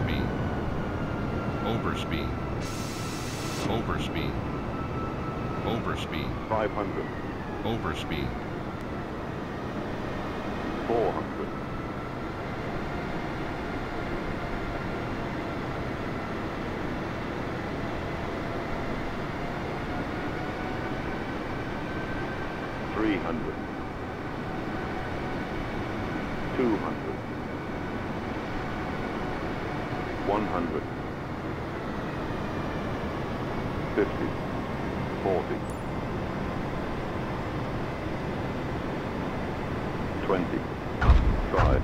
Overspeed. Overspeed. Overspeed. Overspeed. 500, Overspeed. 400, Three hundred, two hundred, 100, 50, 40, 20, 5,